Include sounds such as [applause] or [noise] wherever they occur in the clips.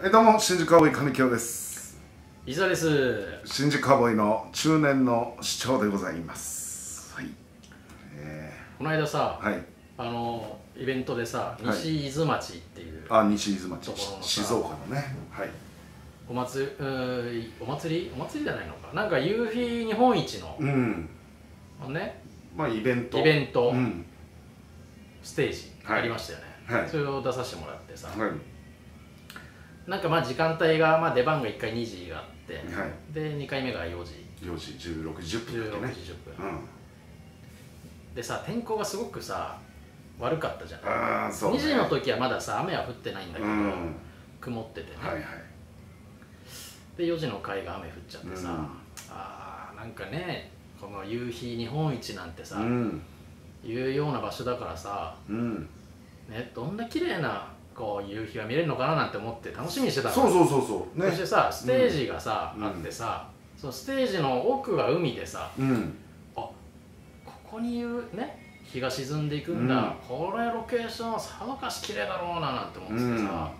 えどうも新宿カーボーイ金城です。伊沢です。新宿カーボーイの中年の市長でございます。はい。えこの間さ、ー、はい。あのイベントでさ西伊豆町っていうあ西伊豆町。静岡のね。はい。お祭りお祭り？お祭りじゃないのか。なんか夕日日本一のうん。ねまあイベント。イベントうん。ステージはいありましたよね、はい。それを出させてもらってさ、はいなんかまあ時間帯が、まあ、出番が1回2時があって、はい。で2回目が4時。4時16時10分16だね。時10分、うん。でさ天候がすごくさ悪かったじゃん、ああそう、ね、2時の時はまださ雨は降ってないんだけど、うん。曇っててね、はいはい。で4時の回が雨降っちゃってさ、うん。あーなんかねこの夕日日本一なんてさ、うん。いうような場所だからさ、うん。ね、どんな綺麗なこう夕日が見れるのかななんて思って楽しみにしてたの。そうそうそうそう。ね。そしてさステージがさ、うん。あってさそのステージの奥が海でさうん。あここに夕ね日が沈んでいくんだ、これロケーションさぞかし綺麗だろうななんて思ってさ、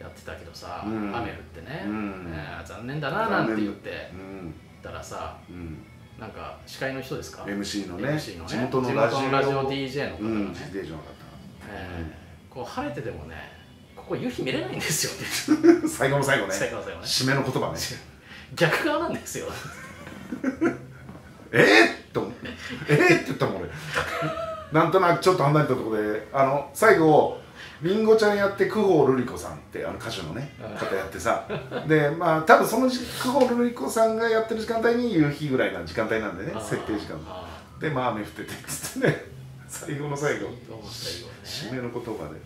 やってたけどさ、うん。雨降ってね、うん。ね残念だななんて言ってうん。たらさうん。なんか司会の人ですか？MC のね MC のね地元のラジオ。地元のラジオ DJ の方がね、うん。DJ の方。えーこう晴れててもねここ夕日見れないんですよ [laughs] 最後の最後ね。最後の最後ね。締めの言葉ね。逆側なんですよ。[laughs] えー、っとえー、って言ったもん俺。なんとなくちょっと離れたところであの最後りんごちゃんやって久保瑠璃子さんってあの歌手のねうん。方やってさ。でまあ多分その時久保瑠璃子さんがやってる時間帯に夕日ぐらいな時間帯なんでね設定時間。あでまあ雨降っててつってね最後の最後。締めの言葉で。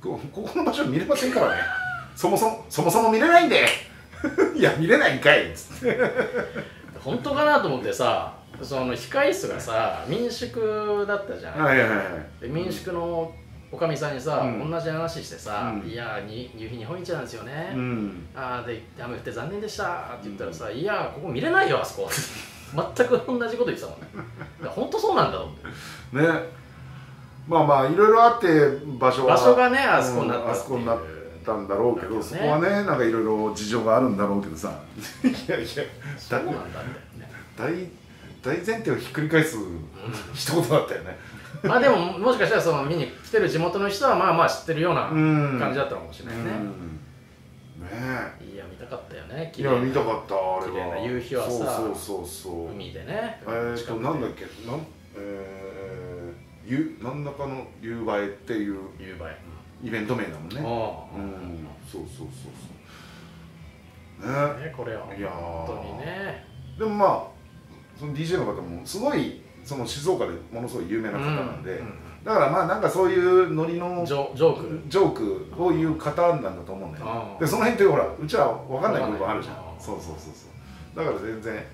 こここの場所見れませんからね。そもそもそもそも見れないんで。[laughs] いや見れないんかい。っつって本当かなと思ってさその控室がさ民宿だったじゃん、はいはいはいで民宿のおかみさんにさ、うん。同じ話してさ「うん。いやに夕日日本一なんですよね」うん。あーで雨降って残念でしたって言ったらさ「いやここ見れないよあそこ」[laughs] 全く同じこと言ってたもんね。本当そうなんだと思って。ねまあまあいろいろあって場所は場所がねあそこになったう。んあそこになったんだろうけど、ね。そこはねなんかいろいろ事情があるんだろうけどさ。いやいやそうなんだってね。大大前提をひっくり返す一言だったよね。まあでももしかしたらその見に来てる地元の人はまあまあ知ってるようなうん。感じだったのかもしれないね、うん。ねいや見たかったよねえいや見たっかったあれは。綺麗な夕日はさそうそうそうそう。海でね。えー、と近くて。なんだっけなんえー、ゆ何らかの夕映えっていう夕映え。イベント名だもんね。うんうん。そうそうそうそう。ね。ねこれは。いやー。本当にね。でもまあその DJ の方もすごいその静岡でものすごい有名な方なんで、うだからまあなんかそういうノリのジョーク。ジョークを言う方なんだと思うんだよね。でその辺ってほらうちは分かんない部分あるじゃん。そうそうそうそう。だから全然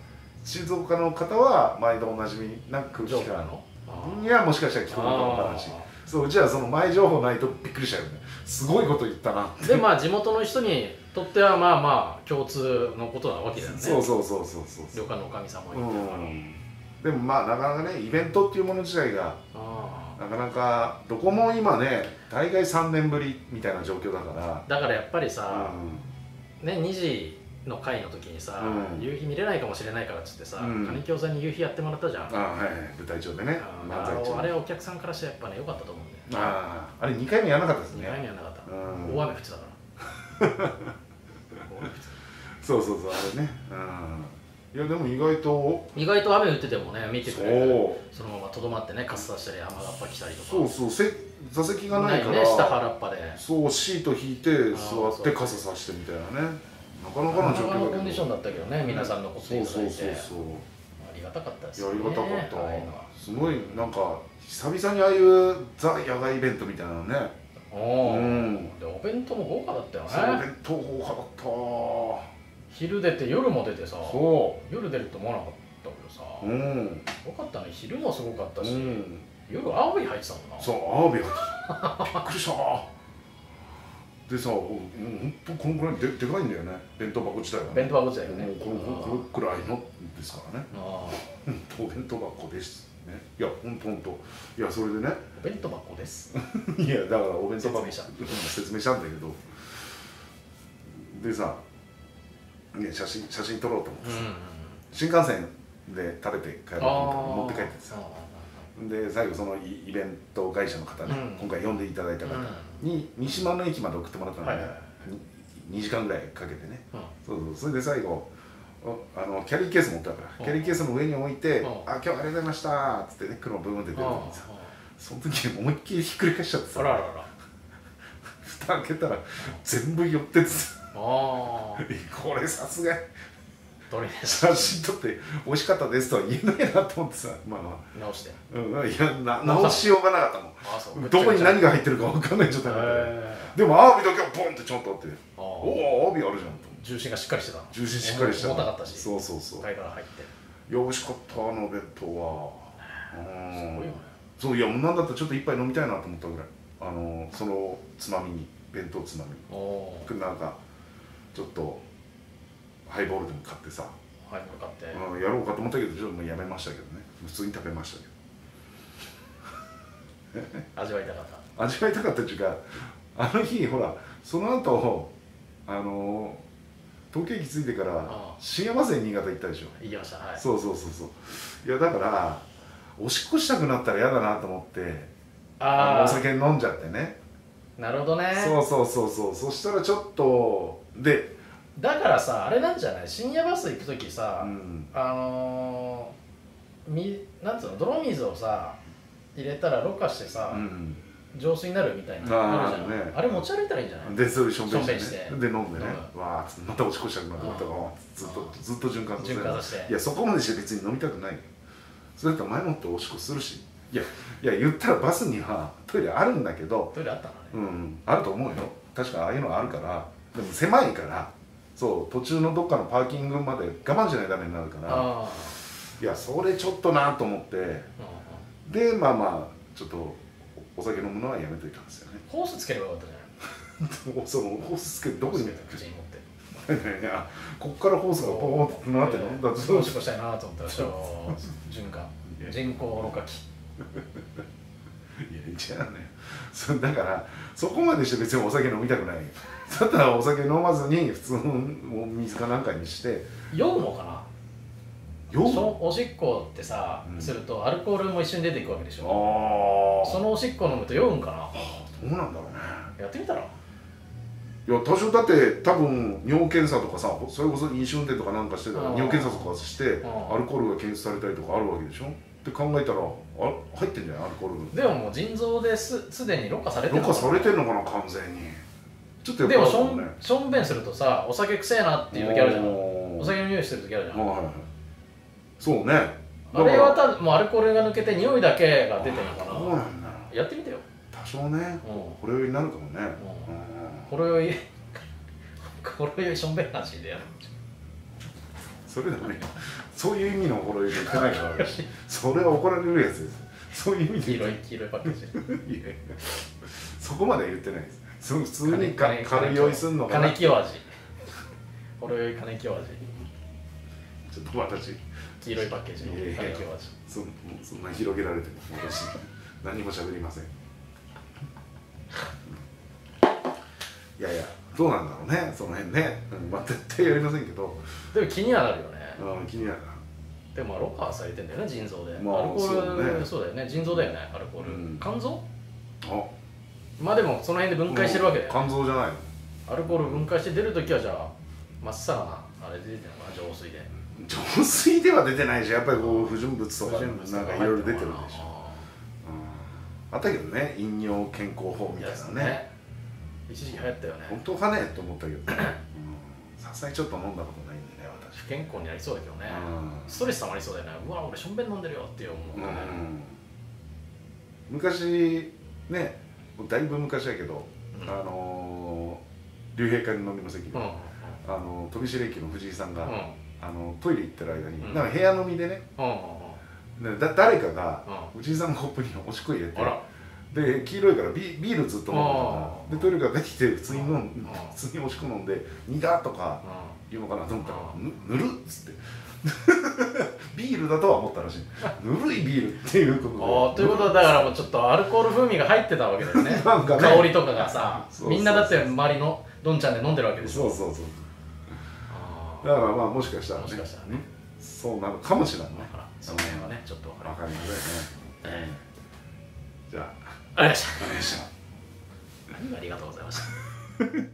静岡の方は毎度おなじみな空気感の？あいやもしかしたら聞くのかもらんしそううちはその前情報ないとびっくりしちゃうよね。すごいこと言ったなーでまあ地元の人にとってはまあまあ共通のことなわけだよね。そうそうそうそうそう。旅館のおかみさんもう言ってるから、ん。でもまあなかなかねイベントっていうもの自体があなかなかどこも今ね大概3年ぶりみたいな状況だから。ーだからやっぱりさ、うね2時の回の時にさ、うん。夕日見れないかもしれないからっつってさ、うん。金京さんに夕日やってもらったじゃん、んあはいはい。舞台上でね。ああれお客さんからしてやっぱね良かったと思うんだよあああれ2回目やらなかったです2ね回目はなかった、うん。大雨降ってたから。大雨降ってそうそうそうあれね。うん。いやでも意外と。た意外と雨降っててもね見てくそれる。う。そのままとどまってね傘さしたり雨がっぱ来たりとか。そうそうせ座席がないから。ね下原っぱで。そうシート引いて座って傘さしてみたいなねなかなかの状況コンディションだったけどね皆さんのことそういただいてありがたかったですいやあねりがたかった、すごいなんか久々にああいうザ野外イベントみたいなのね。おお、うん。でお弁当も豪華だったよね。弁当豪華だった。昼出て夜も出てさそ夜出ると思わなかったけどさ、ううんよかったね昼もすごかったし、うん。夜青い入ってたもんな。そうアワビが。びっくりしたでさ、うん、ほんとこのぐらいででかいんだよね。弁当箱自体がね。弁当箱自体がね。もうこのこのくらいのですからね。ああ。うんとお弁当箱ですね。いやほんとほんと。いやそれでね。お弁当箱です。[laughs] いやだからお弁当箱説明した。うん説明したんだけど。でさ、ね、写真写真撮ろうと思ってさ、うんうん新幹線で食べて帰ろうと思って持って帰ってさ。あで最後そのイイベント会社の方ね、うん。今回呼んでいただいた方うん。に三島の駅まで送ってもらったのね、はいはい。はいに2時間ぐらいかけてね。うん。そうそうそれで最後おあのキャリーケース持ったから、うん。キャリーケースの上に置いて「うん。あ今日はありがとうございました」っつってね車ブーンって出てるあのにさその時思いっきりひっくり返しちゃってさあらららら。蓋開けたら全部寄っててさ [laughs] これさすがにどれ写真撮って「美味しかったです」とは言えないなと思ってさまあま直して。あ、うん、いやな直しようがなかったもん。あそう。どこに何が入ってるか分かんない状態だったへでもアワビだけはボンってちょんとあって。あおおアワビあるじゃんと重心がしっかりしてたの。重心しっかりした重たかったし。そうそうそう。貝から入っていや美味しかったあのお弁当は。うん。すごいよね。そういやもうなんだったらちょっと一杯飲みたいなと思ったぐらい。あのそのつまみに弁当つまみおおになんかちょっとハイボールでも買ってさ、はい向かって。うん、やろうかと思ったけどちょっともうやめましたけどね。普通に食べましたけ [laughs] 味わいたかった。ど味わいたかったっていうかあの日ほらその後あの東京駅着いてからあ新山線新潟行ったでしょ。行きました。はい。そうそうそうそう。いやだからおしっこしたくなったら嫌だなと思ってあお酒飲んじゃってね。あなるほどね。そうそうそうそう。そしたらちょっとで、だからさあれなんじゃない？深夜バス行く時さ、うん、あのー、みなんつうの？泥水をさ入れたらろ過してさ、うん、浄水になるみたいなあるじゃん、ね。あれ持ち歩いたらいいんじゃない？でそれしょんべんして,、ね、しょんべんして。で飲んでね、うわあまたおしっこしたくなったからずっとずっと循環させ環させて。いやそこまでして別に飲みたくないよ。それだったら前もっておしっこするし。いやいや言ったらバスにはトイレあるんだけどトイレあったのね、うん。あると思うよ。確かああいうのがあるから。でも狭いからそう途中のどっかのパーキングまで我慢しないとダメになるから。あいやそれちょっとなと思って。あ、でまあまあちょっとお酒飲むのはやめといたんですよね。ホースつければよかったじゃない。[laughs] そのホースつけてどこに持って。いやこっからホースがポーってなって飲ん。だらそうしこしたいなと思ったら循環。人工ろ過器いやじゃあねそだからそこまでして別にお酒飲みたくない。だったらお酒飲まずに普通のお水かなんかにして。酔うのかな？酔う？そおしっこってさ、うん。するとアルコールも一緒に出ていくわけでしょ。ああそのおしっこ飲むと酔うんかな？どうなんだろうね。やってみたら？いや多少だって多分尿検査とかさそれこそ飲酒運転とかなんかしてたら尿検査とかしてアルコールが検出されたりとかあるわけでしょ？って考えたらあ入ってんじゃない？アルコール。でももう腎臓ですすでにろ過されてるろ過されてんのかな？完全に。ちょっとでもしょんしょんべんするとさお酒くせえなっていう時あるじゃん。お酒の匂いしてる時あるじゃん。はいそうね。あれはたもうアルコールが抜けて匂いだけが出てるのらかそうななんだ。やってみてよ。多少ね。うん。これになるかもね。うん。ほろ酔い [laughs] ほろ酔いしょんべんなしでやるそれだね。そういう意味のほろ酔い言ってないから私それは怒られるやつです。そういう意味で黄色い黄色いパッケージいやそこまで言ってないです。そ普通にか軽酔いすんのかな。金清味。ほろ酔い金清味。ちょっと私。黄色いパッケージの金清味。そそんな広げられても私何も喋りません。いやいやどうなんだろうね。その辺ね、うんまあ、絶対やりませんけど、でも気にはなるよねうん、気になるでもろ過されてんだよね腎臓で、まあアルコールそうね。そうだよね。腎臓だよねアルコール、うん。肝臓？なあ。まあでもその辺で分解してるわけだよ、肝臓じゃないの？アルコール分解して出るときはじゃあまっさらなあれで出てるのかな浄水で。浄水では出てないしやっぱりこう不純物とかなんかいろいろ出てるでしょ、うん、あったけどね飲料健康法みたいなね。ね。一時期流行ったよね。本当かね？と思ったけどさすがにちょっと飲んだことない不健康になりそうだけどね、うん。ストレス溜まりそうだよね。うわ俺しょんべん飲んでるよって思うね、うん。昔ねだいぶ昔やけど、うん。あのー竜兵会の飲みの席で、うんうんあの飛び石駅の藤井さんが、うん。あのトイレ行ってる間に、うん。なんか部屋飲みでねでだ誰かがう藤井さんのコップにおしっこ入れてあらで黄色いからビールずっと飲んでたでトイレから出てきて普通に飲ん普通に押し込んで「苦」とか言うのかなと思ったら「ぬる」っつって。[laughs] ビールだとは思ったらしい。ぬるいビールっていうことで。ということはだからもうちょっとアルコール風味が入ってたわけだよね。[laughs] ね、香りとかがさみんなだって周りのどんちゃんで飲んでるわけですよそうそうそうだからまあもしかしたらね。もしかしたらね。そうなるかもしれないねその辺はねちょっと分かりません。ね、えー、じゃあ。ありがとうございました。ありがとうございました。[laughs]